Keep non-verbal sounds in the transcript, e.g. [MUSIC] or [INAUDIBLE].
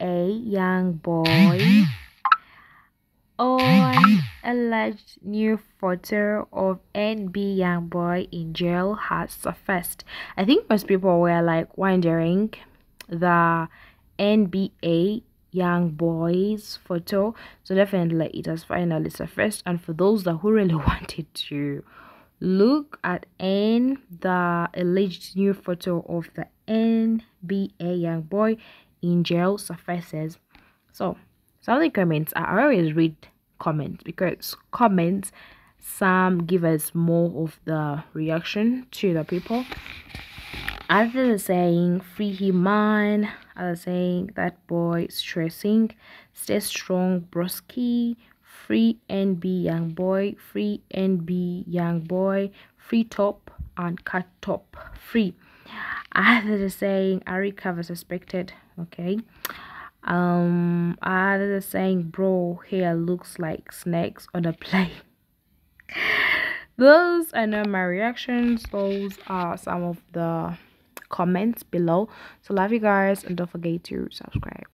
NBA YoungBoy [LAUGHS] on alleged new photo of NBA YoungBoy in jail has surfaced. I think most people were like wondering the NBA young boys photo. So definitely it has finally surfaced. And for those that who really [LAUGHS] wanted to look at N the alleged new photo of the NBA YoungBoy in jail surfaces. So some of the comments I always read comments because comments some give us more of the reaction to the people. Others saying free him man, others saying that boy stressing, stay strong broski, free NB young boy, free NB young boy, free top and cut top. Free. Others are saying Arika was suspected, okay. Um others are saying bro hair looks like snakes on a [LAUGHS] plane. those are not my reactions, those are some of the comments below. So love you guys and don't forget to subscribe.